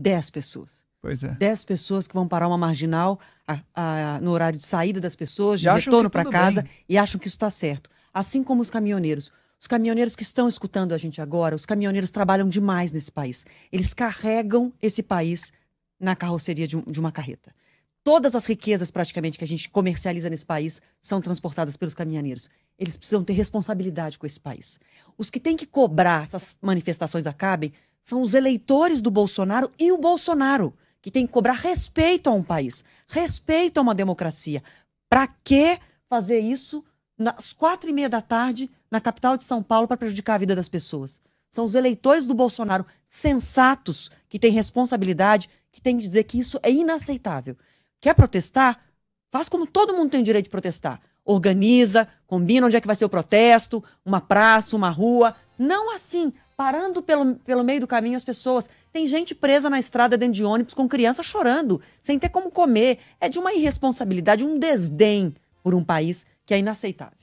10 pessoas. Pois é. 10 pessoas que vão parar uma marginal a- a- no horário de saída das pessoas, de E retorno para casa bem. e acham que isso está certo. Assim como os caminhoneiros. Os caminhoneiros que estão escutando a gente agora, os caminhoneiros trabalham demais nesse país. Eles carregam esse país na carroceria de, um- de uma carreta. Todas as riquezas, praticamente, que a gente comercializa nesse país são transportadas pelos caminhoneiros. Eles precisam ter responsabilidade com esse país. Os que têm que cobrar essas manifestações acabem são os eleitores do Bolsonaro e o Bolsonaro, que tem que cobrar respeito a um país, respeito a uma democracia. Para que fazer isso nas quatro e meia da tarde na capital de São Paulo para prejudicar a vida das pessoas? São os eleitores do Bolsonaro sensatos que têm responsabilidade, que têm que dizer que isso é inaceitável. Quer protestar? Faz como todo mundo tem direito de protestar. Organiza, combina onde é que vai ser o protesto, uma praça, uma rua. Não assim, parando pelo, pelo meio do caminho as pessoas. Tem gente presa na estrada dentro de ônibus com criança chorando, sem ter como comer. É de uma irresponsabilidade, um desdém por um país que é inaceitável.